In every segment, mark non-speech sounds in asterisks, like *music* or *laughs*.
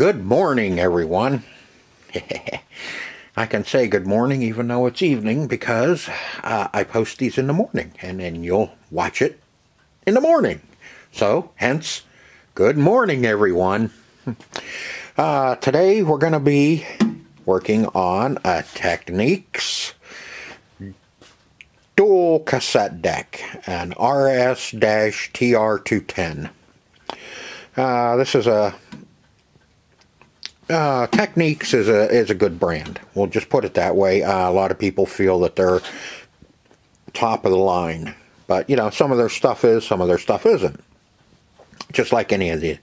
Good morning, everyone. *laughs* I can say good morning even though it's evening because uh, I post these in the morning and then you'll watch it in the morning. So, hence, good morning, everyone. *laughs* Uh, today we're going to be working on a Technics dual cassette deck, an RS-TR210. Uh, this is a uh, Technics is a is a good brand. We'll just put it that way. Uh, a lot of people feel that they're top of the line, but you know some of their stuff is, some of their stuff isn't. Just like any of the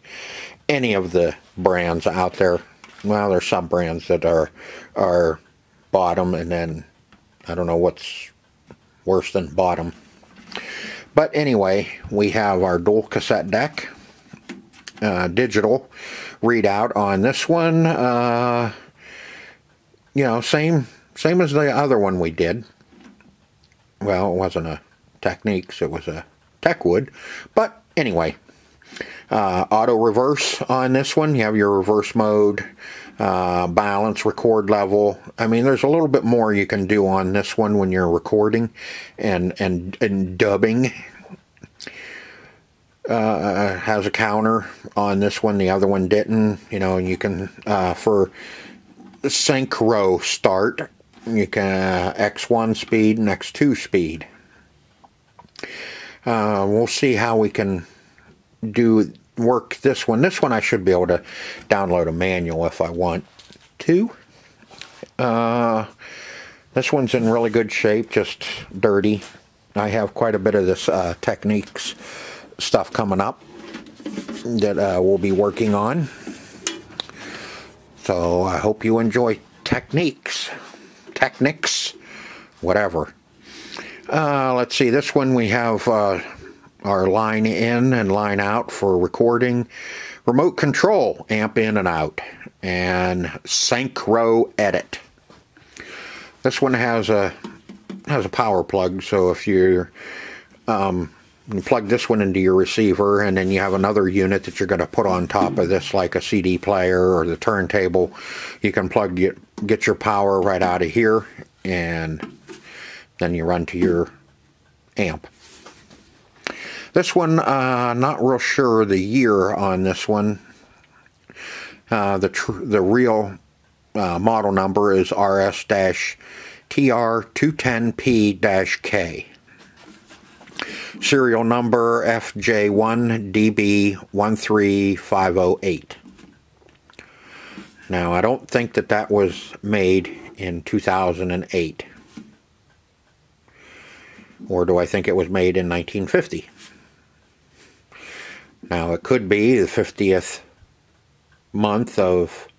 any of the brands out there. Well, there's some brands that are are bottom, and then I don't know what's worse than bottom. But anyway, we have our dual cassette deck, uh, digital readout on this one. Uh, you know, same same as the other one we did. Well, it wasn't a Techniques, it was a Techwood. But anyway, uh, auto reverse on this one. You have your reverse mode, uh, balance, record level. I mean, there's a little bit more you can do on this one when you're recording and and and dubbing uh, has a counter on this one. The other one didn't. You know, you can uh, for synchro start. You can uh, X1 speed and X2 speed. Uh, we'll see how we can do work this one. This one I should be able to download a manual if I want to. Uh, this one's in really good shape, just dirty. I have quite a bit of this uh, Technics stuff coming up that uh, we'll be working on. So I hope you enjoy techniques, Technics, whatever. Uh, let's see, this one we have uh, our line in and line out for recording, remote control, amp in and out, and synchro edit. This one has a has a power plug, so if you're um, you plug this one into your receiver and then you have another unit that you're going to put on top of this like a CD player or the turntable. You can plug get, get your power right out of here and then you run to your amp. This one uh, not real sure the year on this one. Uh, the the real uh, model number is RS-TR210P-K serial number FJ1DB13508. Now, I don't think that that was made in 2008. Or do I think it was made in 1950? Now, it could be the 50th month of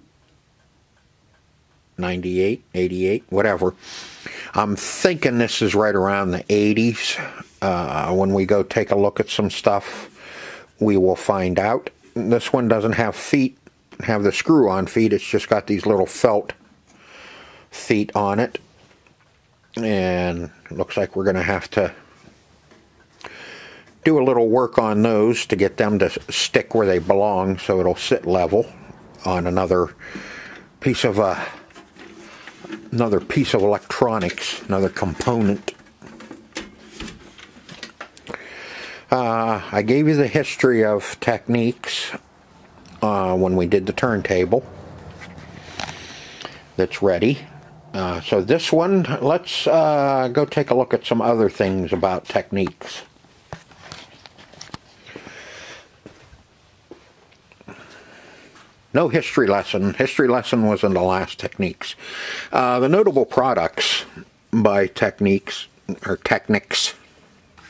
98, 88, whatever. I'm thinking this is right around the 80s. Uh, when we go take a look at some stuff, we will find out. This one doesn't have feet, have the screw-on feet. It's just got these little felt feet on it. And looks like we're going to have to do a little work on those to get them to stick where they belong so it'll sit level on another piece of uh, another piece of electronics, another component. Uh, I gave you the history of techniques uh, when we did the turntable that's ready. Uh, so this one, let's uh, go take a look at some other things about techniques. No history lesson. History lesson was in the last techniques. Uh, the notable products by techniques, or Technics,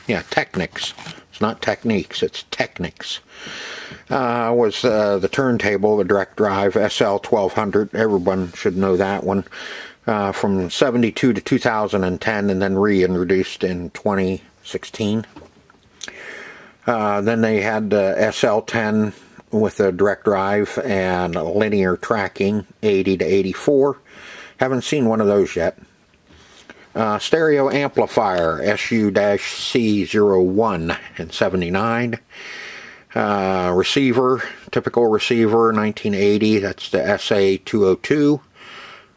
yeah, Technics, it's not Techniques, it's Technics, uh, was uh, the turntable, the direct drive SL1200. Everyone should know that one. Uh, from 72 to 2010 and then reintroduced in 2016. Uh, then they had the SL10 with a direct drive and linear tracking 80 to 84. Haven't seen one of those yet. Uh, stereo amplifier SU-C01 in 79. Uh, receiver, typical receiver, 1980. That's the SA202.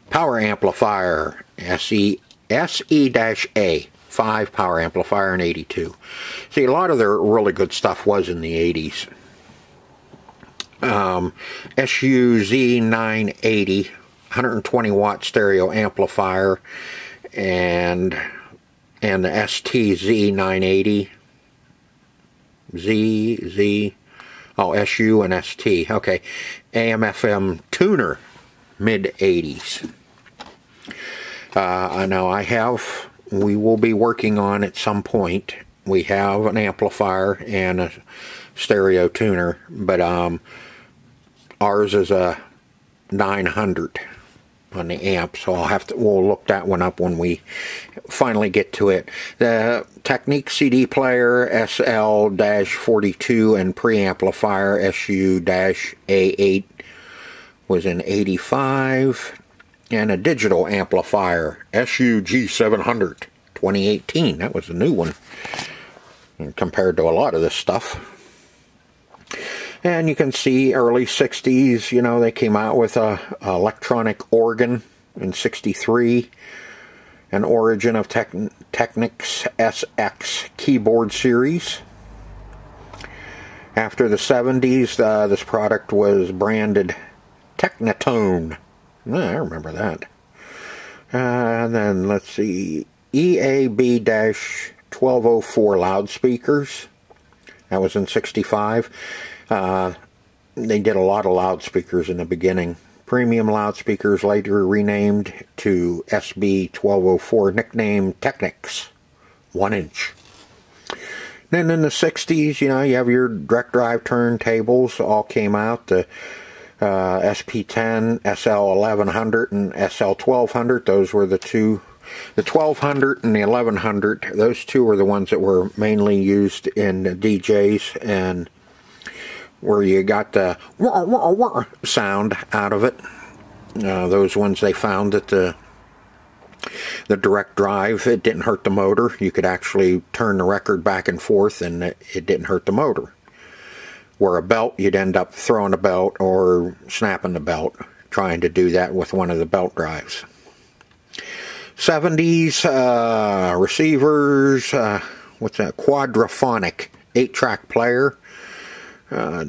Power amplifier, SE SE-A, 5 power amplifier in 82. See, a lot of their really good stuff was in the 80s. Um, SUZ980, 120 watt stereo amplifier, and and the STZ980 Z, Z, oh, SU and ST. Okay. AM FM tuner, mid 80s. Uh, I know I have, we will be working on at some point. We have an amplifier and a stereo tuner, but um, ours is a 900 on the amp, so I'll have to, we'll look that one up when we finally get to it. The Technics CD player SL-42 and preamplifier SU-A8 was in 85 and a digital amplifier SU-G700 2018 that was a new one compared to a lot of this stuff and you can see early 60s, you know, they came out with a, a electronic organ in 63, an origin of Technics SX keyboard series. After the 70s, uh, this product was branded Technitone. Yeah, I remember that. Uh, and then, let's see, EAB-1204 loudspeakers. That was in 65. Uh, they did a lot of loudspeakers in the beginning. Premium loudspeakers later renamed to SB1204, nicknamed Technics, 1 inch. Then in the 60s, you know, you have your direct drive turntables all came out. The uh, SP10, SL1100, and SL1200, those were the two. The 1200 and the 1100, those two were the ones that were mainly used in DJs and where you got the wah, wah, wah sound out of it. Uh, those ones they found that the the direct drive it didn't hurt the motor. You could actually turn the record back and forth, and it, it didn't hurt the motor. Where a belt, you'd end up throwing a belt or snapping the belt, trying to do that with one of the belt drives. 70s uh, receivers, uh, what's that? Quadraphonic 8 track player. Uh,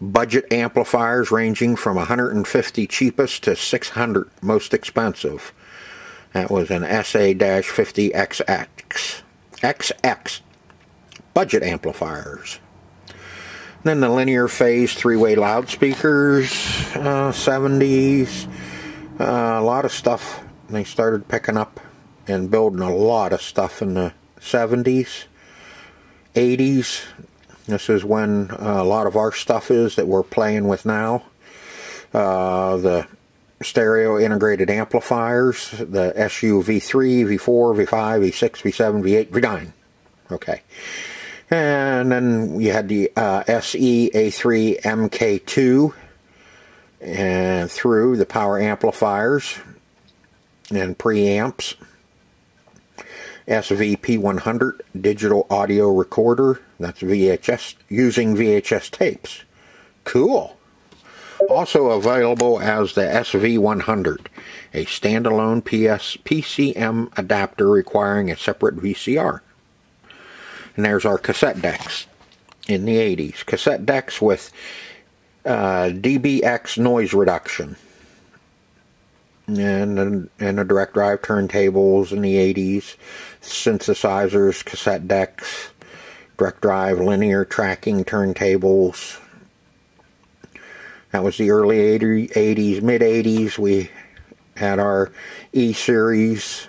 budget amplifiers ranging from 150 cheapest to 600 most expensive. That was an SA-50XX. XX. Budget amplifiers. Then the linear phase three-way loudspeakers, uh, 70s. Uh, a lot of stuff. They started picking up and building a lot of stuff in the 70s. 80s, this is when uh, a lot of our stuff is that we're playing with now. Uh, the stereo integrated amplifiers, the SU V3, V4, V5, V6, V7, V8, V9. Okay. And then you had the uh, SE A3 MK2 and through the power amplifiers and preamps. SVP100 digital audio recorder. That's VHS, using VHS tapes. Cool. Also available as the SV100, a standalone PS PCM adapter requiring a separate VCR. And there's our cassette decks in the 80s. Cassette decks with uh, DBX noise reduction and and the direct drive turntables in the 80s, synthesizers, cassette decks, direct drive linear tracking turntables. That was the early 80s, mid 80s. We had our E series.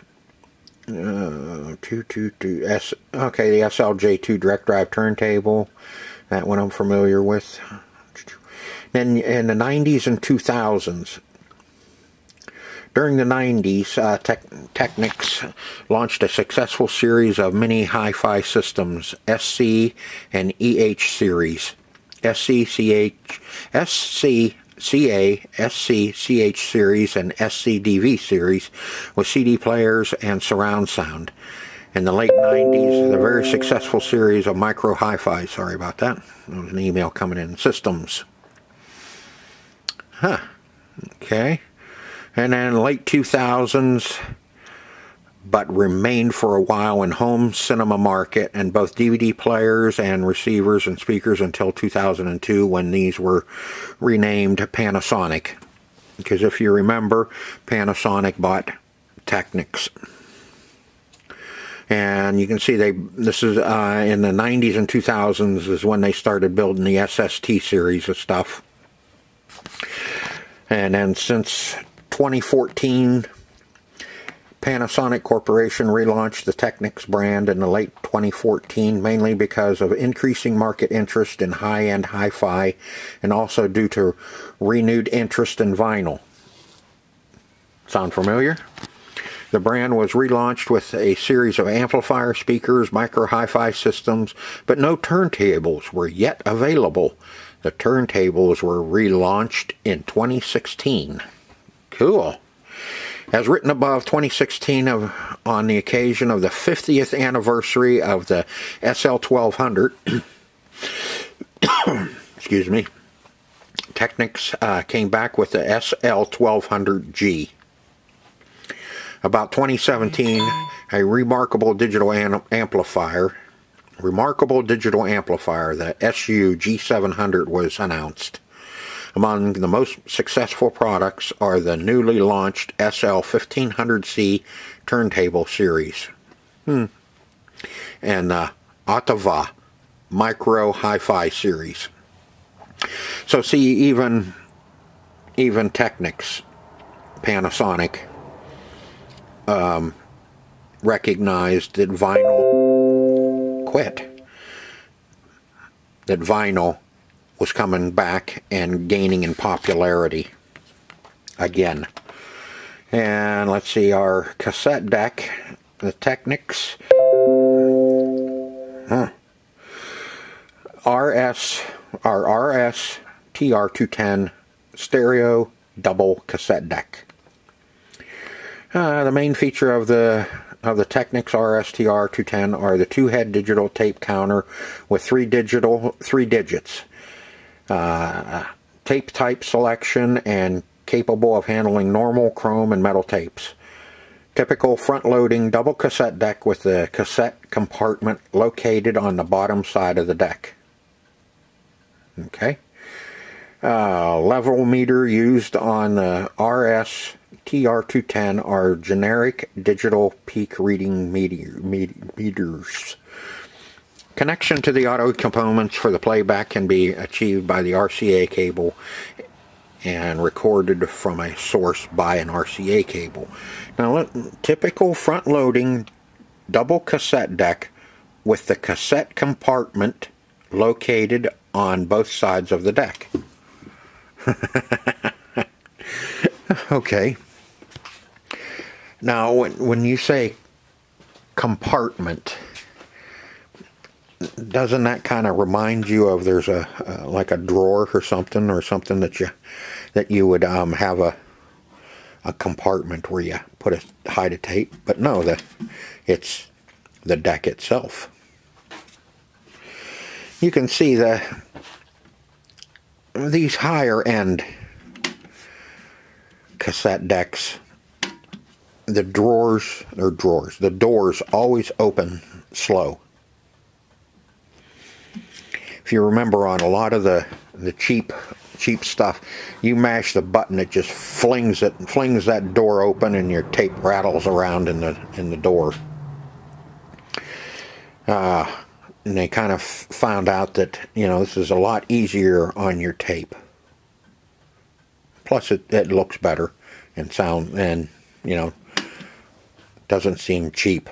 Uh, two, two, two, S, okay, the SLJ2 direct drive turntable. That one I'm familiar with. Then in the 90s and 2000s, during the 90s, uh, Technics launched a successful series of mini hi-fi systems, SC and EH series. SCCH, SCCA, SCCH series, and SCDV series with CD players and surround sound. in the late 90s, the very successful series of micro hi-fi. Sorry about that. There was an email coming in. Systems. Huh. Okay. And then late 2000s, but remained for a while in home cinema market and both DVD players and receivers and speakers until 2002 when these were renamed Panasonic. Because if you remember, Panasonic bought Technics and you can see they this is uh, in the 90s and 2000s is when they started building the SST series of stuff and then since 2014 Panasonic Corporation relaunched the Technics brand in the late 2014 mainly because of increasing market interest in high-end hi-fi and also due to renewed interest in vinyl. Sound familiar? The brand was relaunched with a series of amplifier speakers, micro hi-fi systems, but no turntables were yet available. The turntables were relaunched in 2016. Cool. As written above, 2016 of, on the occasion of the 50th anniversary of the SL1200, *coughs* excuse me, Technics uh, came back with the SL1200G about 2017, a remarkable digital amplifier, remarkable digital amplifier, the SU G700 was announced. Among the most successful products are the newly launched SL1500C turntable series. Hmm. And the Ottava Micro Hi-Fi series. So see, even even Technics, Panasonic, um, recognized that vinyl quit. That vinyl was coming back and gaining in popularity again. And let's see, our cassette deck, the Technics. Huh. RS, our RS TR210 stereo double cassette deck. Uh, the main feature of the of the Technics RSTR 210 are the two-head digital tape counter with three digital three digits, uh, tape type selection, and capable of handling normal chrome and metal tapes. Typical front-loading double cassette deck with the cassette compartment located on the bottom side of the deck. Okay. Uh, level meter used on the RS TR210 are generic digital peak reading meter, meters. Connection to the auto components for the playback can be achieved by the RCA cable and recorded from a source by an RCA cable. Now, typical front-loading double cassette deck with the cassette compartment located on both sides of the deck. *laughs* okay. Now, when, when you say compartment, doesn't that kind of remind you of there's a uh, like a drawer or something or something that you that you would um, have a a compartment where you put a hide a tape? But no the it's the deck itself. You can see the these higher end cassette decks the drawers or drawers the doors always open slow if you remember on a lot of the the cheap cheap stuff you mash the button it just flings it flings that door open and your tape rattles around in the in the door uh, and they kind of found out that you know this is a lot easier on your tape plus it, it looks better and sound and you know doesn't seem cheap.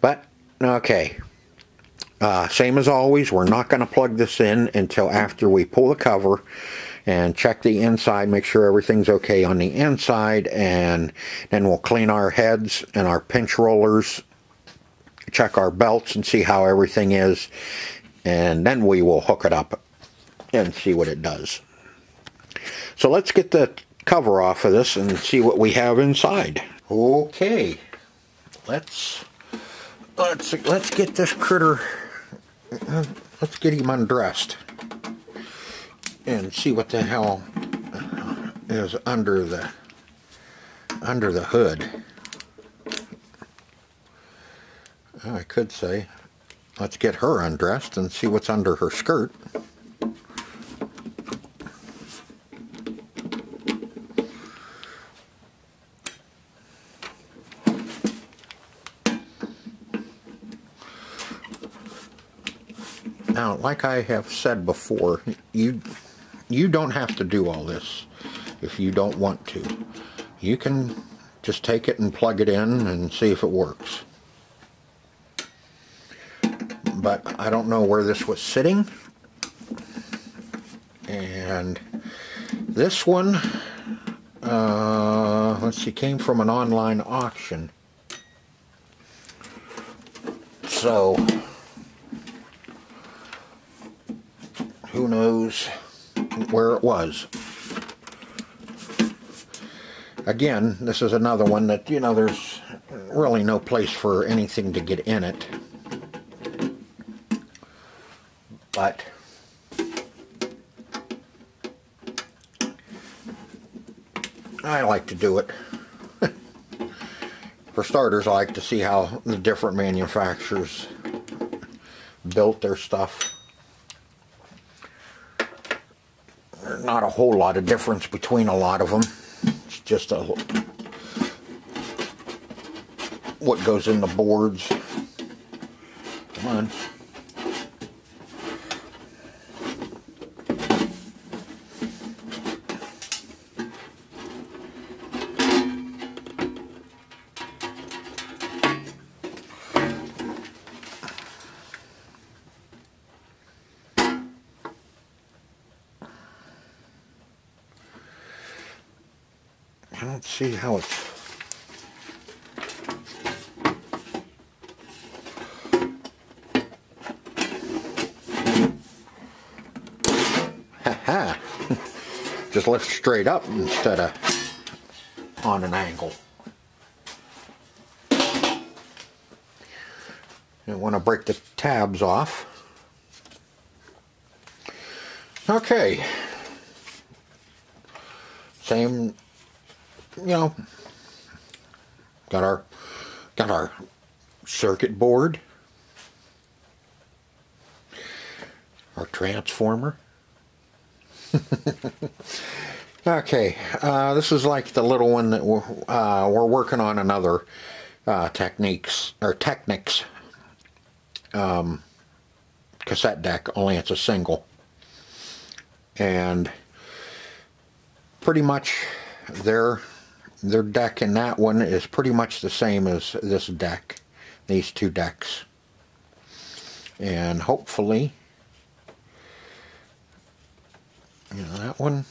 But, okay. Uh, same as always, we're not going to plug this in until after we pull the cover and check the inside, make sure everything's okay on the inside, and then we'll clean our heads and our pinch rollers, check our belts and see how everything is, and then we will hook it up and see what it does. So let's get the cover off of this and see what we have inside. Okay, let's let's let's get this critter let's get him undressed and see what the hell is under the under the hood. I could say let's get her undressed and see what's under her skirt. Now, like I have said before, you you don't have to do all this if you don't want to. You can just take it and plug it in and see if it works. But I don't know where this was sitting. And this one, uh, let's see, came from an online auction. So, who knows where it was. Again, this is another one that, you know, there's really no place for anything to get in it. But I like to do it. *laughs* for starters, I like to see how the different manufacturers built their stuff. Not a whole lot of difference between a lot of them It's just a what goes in the boards. Come on. Straight up instead of on an angle. You want to break the tabs off. Okay. Same you know, got our got our circuit board, our transformer. *laughs* okay, uh, this is like the little one that we're, uh, we're working on another uh, techniques or Technics um, cassette deck. Only it's a single, and pretty much their their deck in that one is pretty much the same as this deck, these two decks. And hopefully, you know, that one,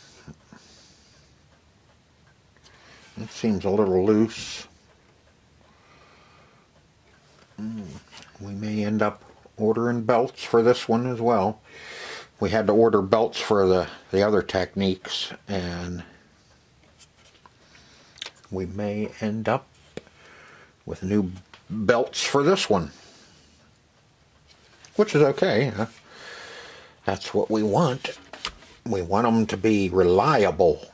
it seems a little loose. Hmm, we may end up ordering belts for this one as well. We had to order belts for the, the other techniques and we may end up with new belts for this one. Which is okay. That's what we want. We want them to be reliable.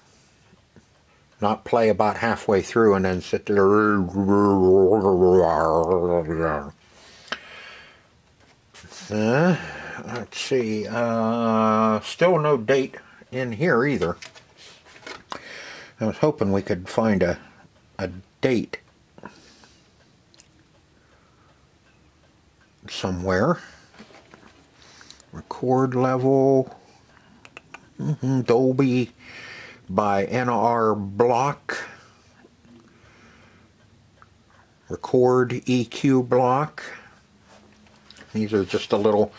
Not play about halfway through and then sit there. Uh, let's see. Uh, still no date in here either. I was hoping we could find a a date somewhere. Record level mm -hmm, Dolby by NR block. Record EQ block. These are just a little,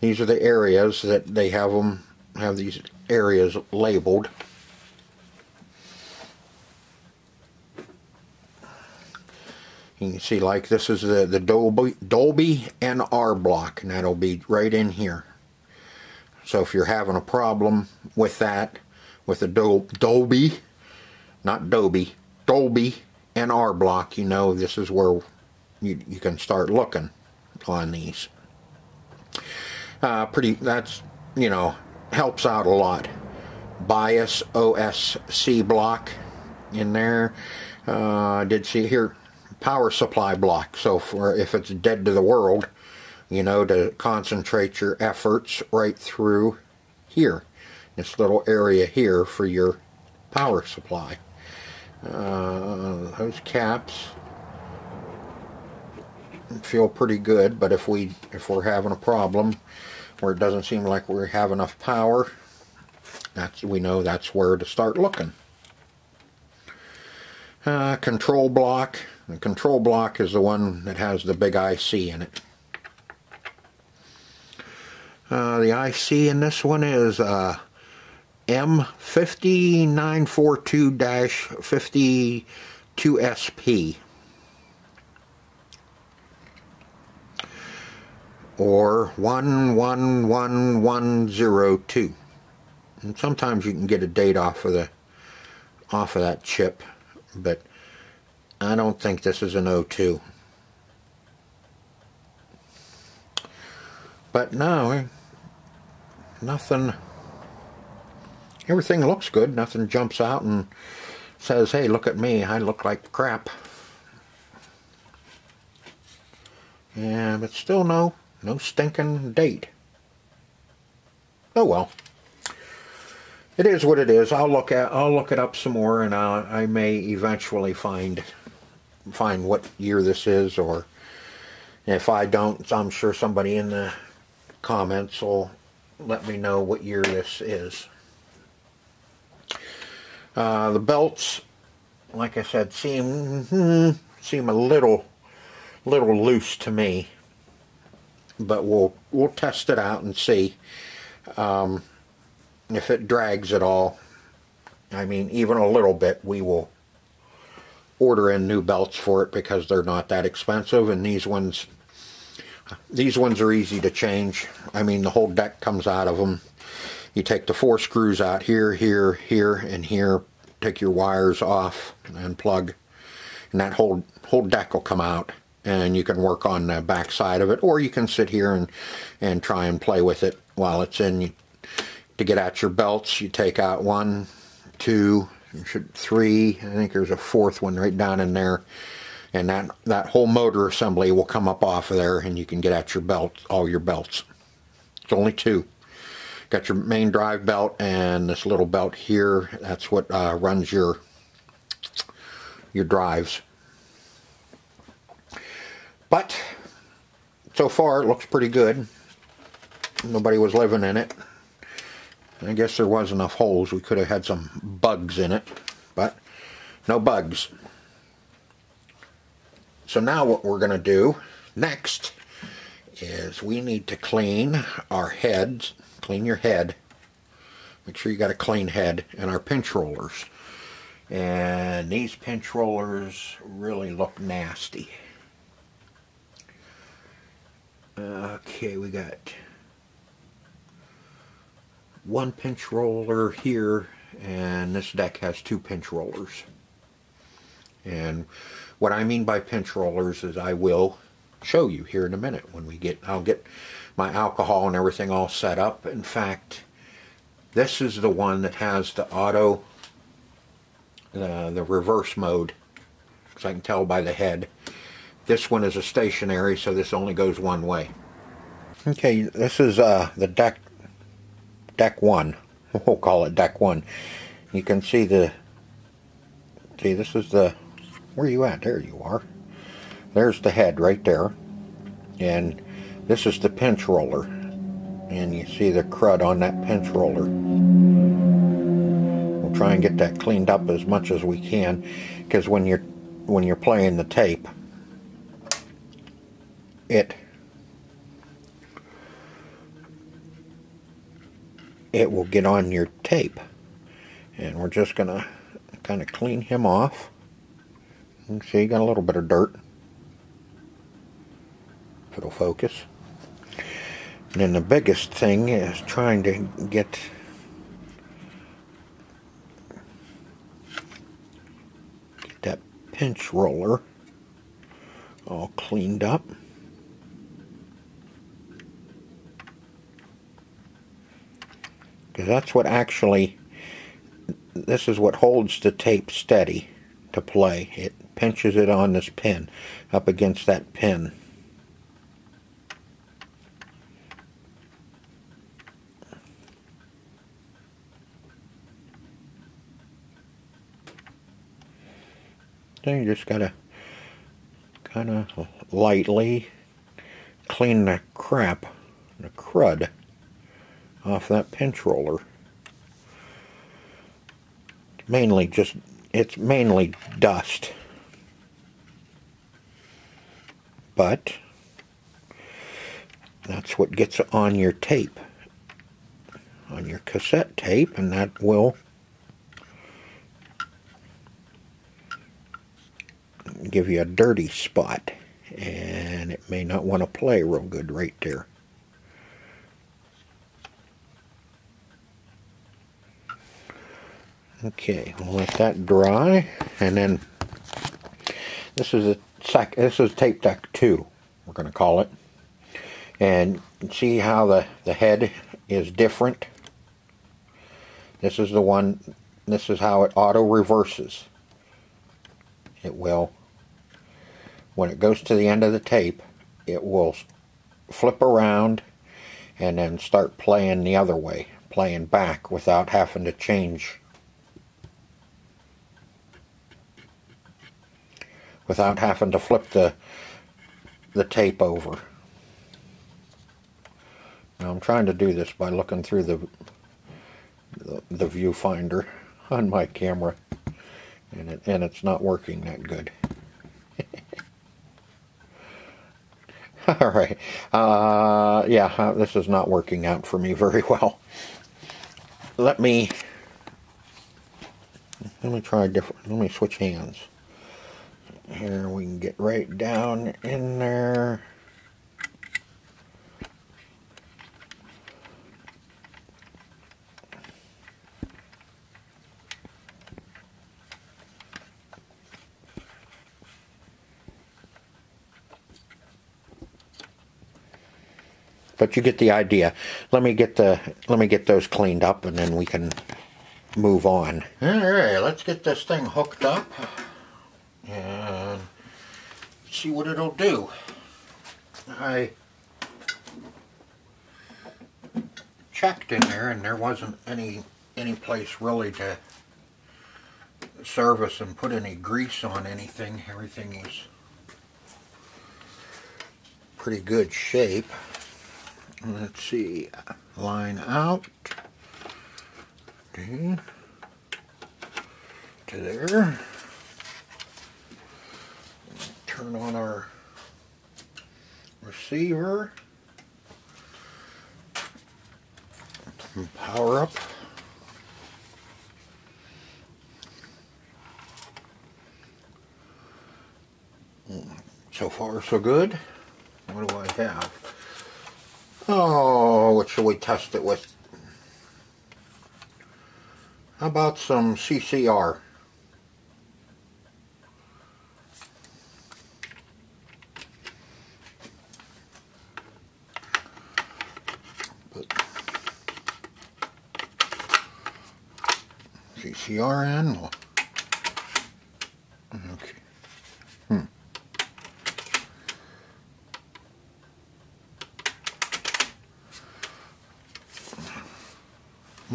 these are the areas that they have them, have these areas labeled. You can see like this is the, the Dolby, Dolby NR block and that'll be right in here. So if you're having a problem with that, with a Dol Dolby, not Dolby, Dolby NR block, you know this is where you, you can start looking on these. Uh, pretty, that's, you know, helps out a lot. Bias OSC block in there. Uh, did see here power supply block. So for if it's dead to the world, you know, to concentrate your efforts right through here, this little area here for your power supply. Uh, those caps feel pretty good, but if we if we're having a problem where it doesn't seem like we have enough power, that's we know that's where to start looking. Uh, control block. The control block is the one that has the big IC in it. Uh, the IC in this one is uh, M5942-52SP. Or 111102. And sometimes you can get a date off of the off of that chip, but I don't think this is an 02. But no, eh, nothing, everything looks good. Nothing jumps out and says, hey, look at me, I look like crap. Yeah, but still no, no stinking date. Oh well. It is what it is. I'll look at I'll look it up some more, and I'll, I may eventually find find what year this is, or if I don't, I'm sure somebody in the comments will let me know what year this is. Uh, the belts, like I said, seem hmm, seem a little little loose to me, but we'll we'll test it out and see um, if it drags at all. I mean, even a little bit, we will order in new belts for it because they're not that expensive, and these ones these ones are easy to change. I mean, the whole deck comes out of them. You take the four screws out here, here, here, and here. Take your wires off and plug. And that whole, whole deck will come out. And you can work on the back side of it. Or you can sit here and, and try and play with it while it's in. You, to get at your belts, you take out one, two, three. I think there's a fourth one right down in there and that that whole motor assembly will come up off of there and you can get at your belt all your belts it's only two got your main drive belt and this little belt here. That's what uh, runs your your drives. But so far it looks pretty good. Nobody was living in it. I guess there was enough holes. We could have had some bugs in it but no bugs. So now what we're going to do next is we need to clean our heads, clean your head, make sure you got a clean head, and our pinch rollers. And these pinch rollers really look nasty. Okay, we got one pinch roller here, and this deck has two pinch rollers. And what I mean by pinch rollers is I will show you here in a minute when we get, I'll get my alcohol and everything all set up. In fact, this is the one that has the auto, the reverse mode, because I can tell by the head. This one is a stationary, so this only goes one way. Okay, this is uh, the deck, deck one. *laughs* We'll call it deck one. You can see the, see this is the where you at? There you are. There's the head right there. And this is the pinch roller. And you see the crud on that pinch roller. We'll try and get that cleaned up as much as we can. Because when you're when you're playing the tape, it it will get on your tape. And we're just going to kind of clean him off. You see, you got a little bit of dirt. Focus. And then the biggest thing is trying to get get that pinch roller all cleaned up. Because that's what actually, this is what holds the tape steady to play. It pinches it on this pin, up against that pin. You just gotta kind of lightly clean the crap, the crud off that pinch roller. Mainly just, it's mainly dust. But that's what gets on your tape, on your cassette tape, and that will give you a dirty spot and it may not want to play real good right there. Okay, we'll let that dry and then this is a sec this is tape deck 2 we're going to call it. And see how the the head is different? This is the one this is how it auto reverses. It will when it goes to the end of the tape, it will flip around and then start playing the other way, playing back without having to change, without having to flip the, the tape over. Now I'm trying to do this by looking through the, the, the viewfinder *laughs* on my camera and, it, and it's not working that good. *laughs* All right. Uh, yeah, uh, this is not working out for me very well. Let me let me try different. Let me switch hands. Here we can get right down in there. But you get the idea. Let me get the let me get those cleaned up and then we can move on. All right, let's get this thing hooked up and see what it'll do. I checked in there and there wasn't any any place really to service and put any grease on anything. Everything was pretty good shape let's see, line out okay, to there. Turn on our receiver. Power up. So far so good. What do I have? Oh, what shall we test it with? How about some CCR? Put CCR in.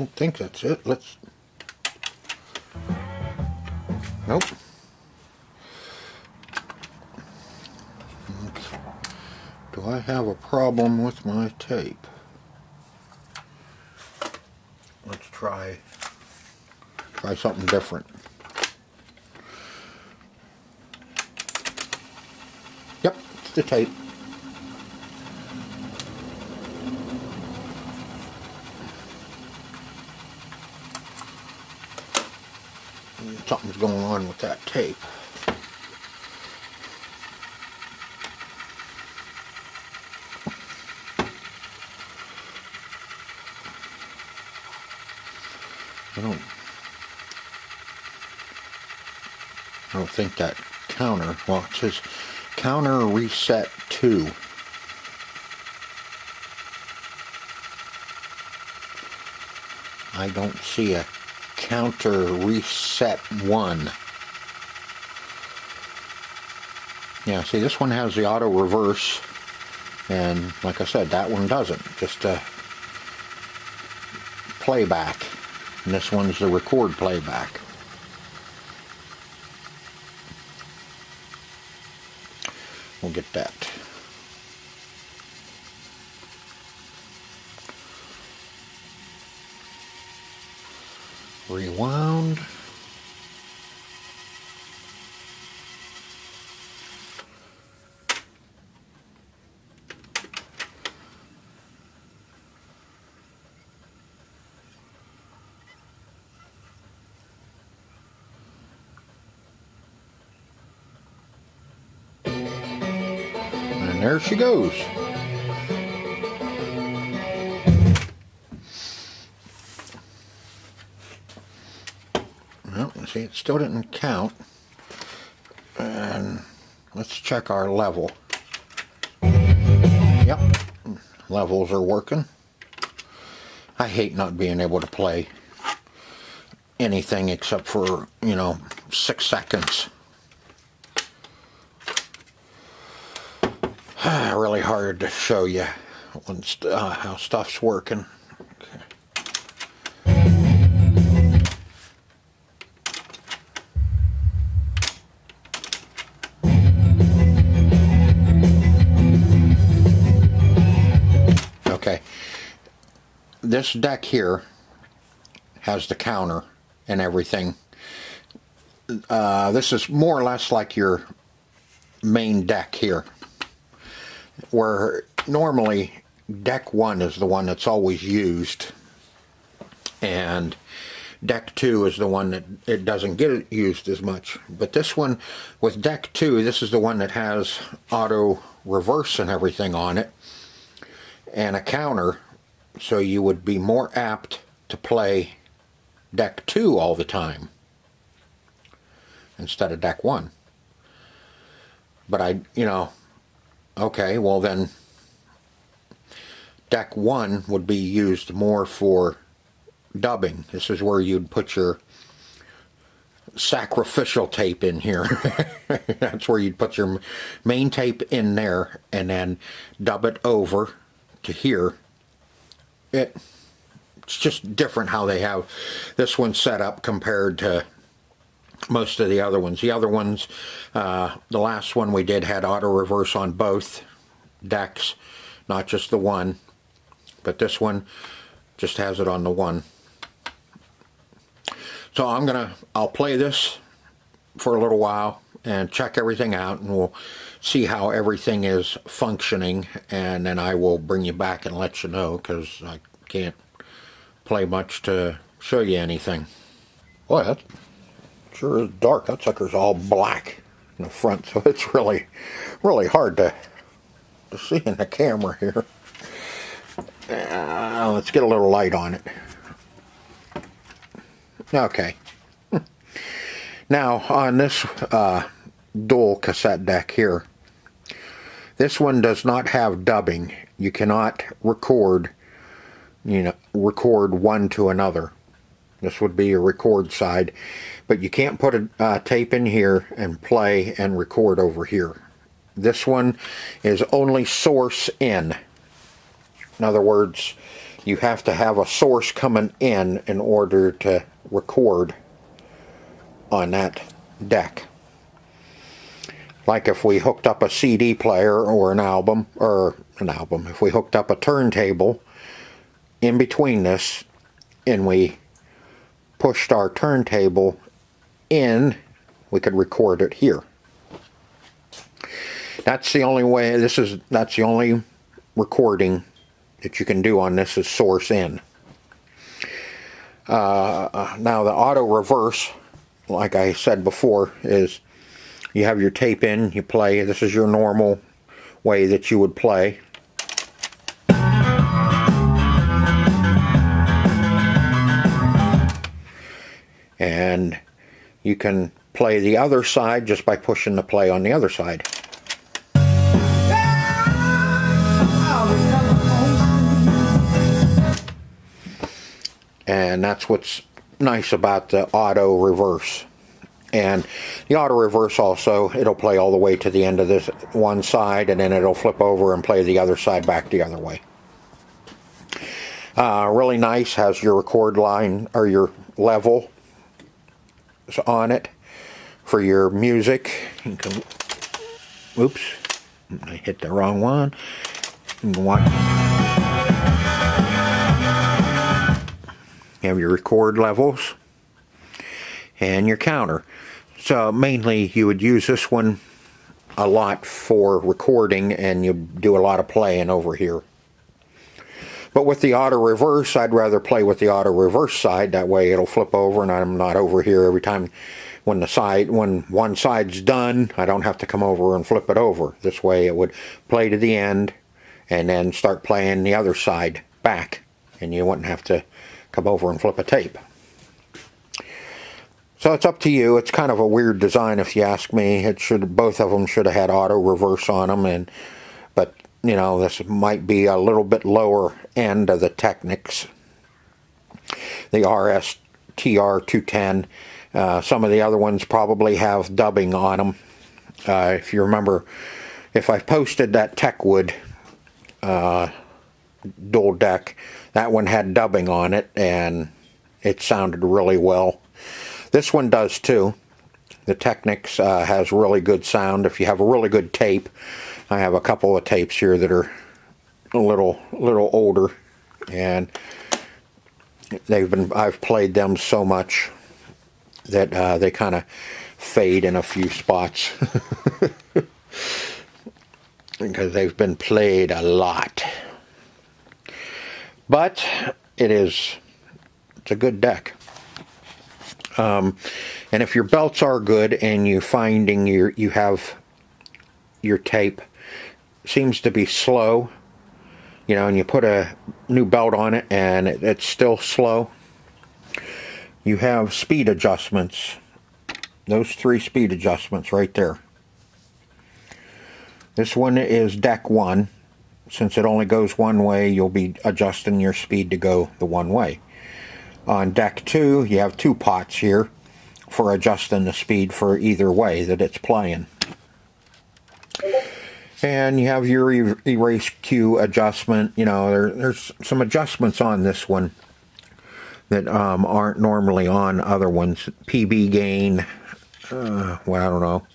Don't think that's it. Let's... Nope. Do I have a problem with my tape? Let's try try something different. Yep, it's the tape. something's going with that tape. I don't I don't think that counter well it says Counter reset 2. I don't see a counter reset 1. Yeah, see this one has the auto reverse and like I said that one doesn't. Just a playback. And this one's the record playback. We'll get that. Rewound. And there she goes. Well, see, it still didn't count. And let's check our level. Yep, levels are working. I hate not being able to play anything except for, you know, six seconds. *sighs* really hard to show you when st uh, how stuff's working. Okay. This deck here has the counter and everything. Uh, this is more or less like your main deck here where normally deck one is the one that's always used and deck two is the one that it doesn't get used as much. But this one with deck two this is the one that has auto reverse and everything on it and a counter so you would be more apt to play deck two all the time instead of deck one. But I you know Okay, well then deck one would be used more for dubbing. This is where you'd put your sacrificial tape in here. *laughs* That's where you'd put your main tape in there and then dub it over to here. It, it's just different how they have this one set up compared to most of the other ones. The other ones, uh, the last one we did had auto reverse on both decks, not just the one. But this one just has it on the one. So I'm gonna, I'll play this for a little while and check everything out and we'll see how everything is functioning and then I will bring you back and let you know because I can't play much to show you anything. That's sure is dark. That sucker's all black in the front, so *laughs* it's really, really hard to, to see in the camera here. Uh, let's get a little light on it. Okay. *laughs* Now, on this uh, dual cassette deck here, this one does not have dubbing. You cannot record, you know, record one to another. This would be a record side. But you can't put a uh, tape in here and play and record over here. This one is only source in. In other words, you have to have a source coming in in order to record on that deck. Like if we hooked up a CD player or an album, or an album, if we hooked up a turntable in between this and we pushed our turntable in, we could record it here. That's the only way, this is, that's the only recording that you can do on this is source in. Uh, now the auto reverse, like I said before, is you have your tape in, you play, this is your normal way that you would play. and you can play the other side just by pushing the play on the other side. And that's what's nice about the auto reverse. And the auto reverse also, it'll play all the way to the end of this one side and then it'll flip over and play the other side back the other way. Uh, really nice, has your record line or your level on it for your music. You can, oops, I hit the wrong one. You can. You have your record levels and your counter. So mainly you would use this one a lot for recording and you do a lot of playing over here. But with the auto reverse, I'd rather play with the auto reverse side. That way it'll flip over and I'm not over here every time when the side, when one side's done, I don't have to come over and flip it over. This way it would play to the end and then start playing the other side back. And you wouldn't have to come over and flip a tape. So it's up to you. It's kind of a weird design if you ask me. It should both of them should have had auto reverse on them and but you know this might be a little bit lower end of the Technics. The RS TR 210. Uh, some of the other ones probably have dubbing on them. Uh, if you remember, if I posted that Techwood uh, dual deck, that one had dubbing on it and it sounded really well. This one does too. The Technics uh, has really good sound. If you have a really good tape, I have a couple of tapes here that are a little little older and they've been I've played them so much that uh, they kind of fade in a few spots. *laughs* Because they've been played a lot. But it is it's a good deck. Um, and if your belts are good and you're finding you you have your tape seems to be slow you know, and you put a new belt on it and it, it's still slow. You have speed adjustments. Those three speed adjustments right there. This one is deck one. Since it only goes one way, you'll be adjusting your speed to go the one way. On deck two, you have two pots here for adjusting the speed for either way that it's playing. And you have your erase cue adjustment. You know, there, there's some adjustments on this one that um, aren't normally on other ones. PB gain, uh, well, I don't know.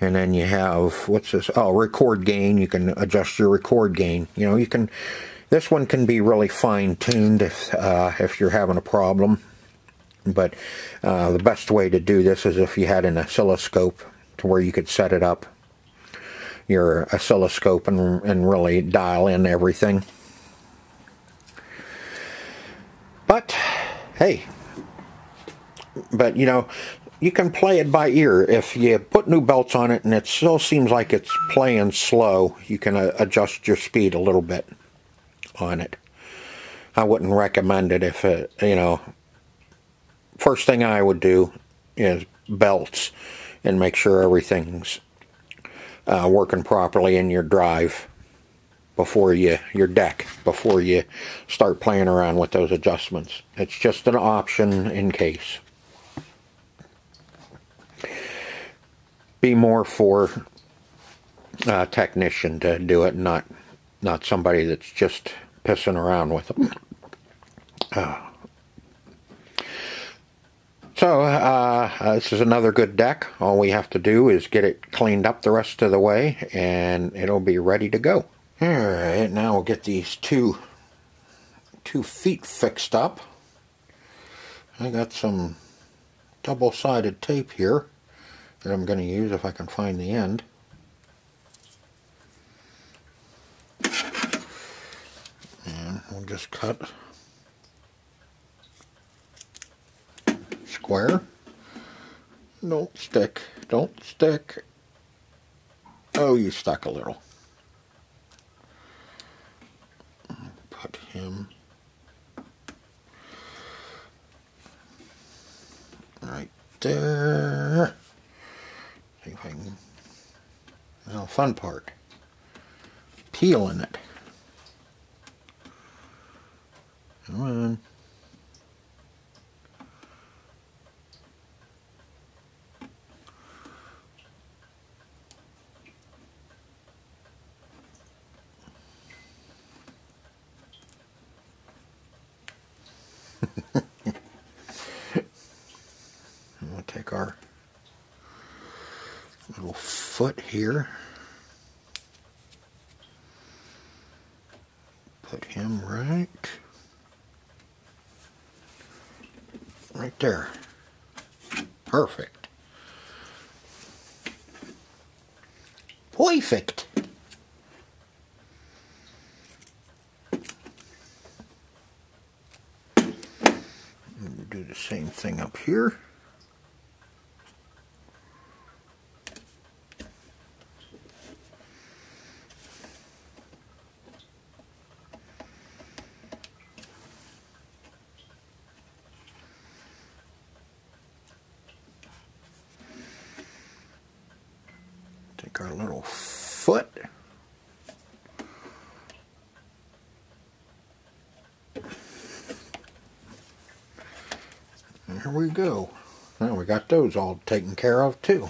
And then you have, what's this? Oh, record gain. You can adjust your record gain. You know, you can, this one can be really fine-tuned if, uh, if you're having a problem. But uh, the best way to do this is if you had an oscilloscope to where you could set it up your oscilloscope and, and really dial in everything. But, hey, but you know, you can play it by ear. If you put new belts on it and it still seems like it's playing slow, you can uh, adjust your speed a little bit on it. I wouldn't recommend it if it, you know, first thing I would do is belts and make sure everything's uh, working properly in your drive before you your deck before you start playing around with those adjustments. It's just an option in case. Be more for a technician to do it, not not somebody that's just pissing around with them. Uh, so, uh, uh, this is another good deck. All we have to do is get it cleaned up the rest of the way, and it'll be ready to go. Alright, now we'll get these two, two feet fixed up. I got some double-sided tape here that I'm going to use if I can find the end. And we'll just cut square. Don't stick. Don't stick. Oh, you stuck a little. Put him right there. See if I can. Now, fun part. Peeling it. Come on. take our little foot here. Put him right, right there. Perfect. Perfect. Do the same thing up here. Take our little foot. There we go. Now we got those all taken care of too.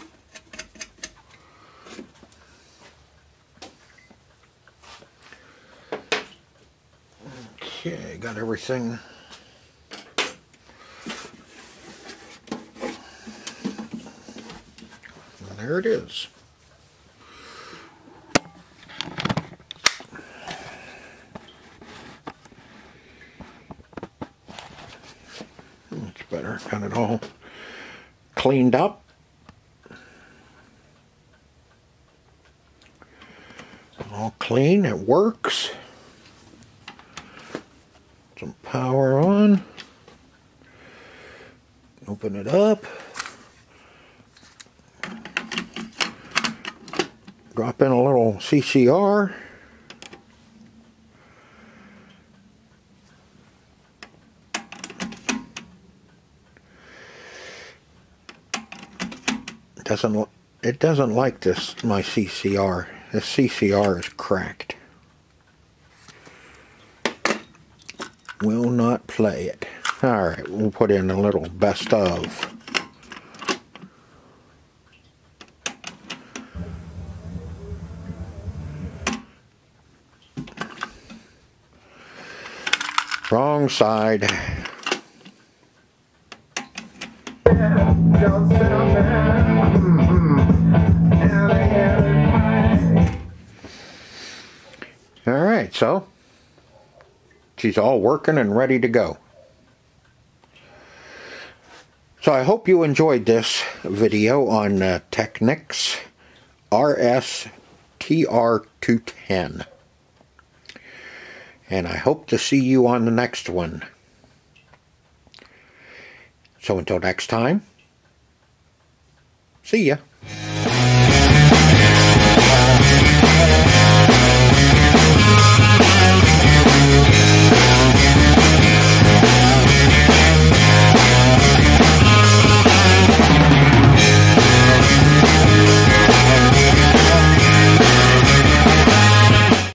Okay, got everything there it is. Much better. It all cleaned up. All clean. It works. Some power on. Open it up. Drop in a little CCR. Doesn't it doesn't like this my CCR. This CCR is cracked. Will not play it. Alright, we'll put in a little best of. Wrong side. So she's all working and ready to go. So I hope you enjoyed this video on uh, Technics RS-TR210. And I hope to see you on the next one. So until next time, see ya.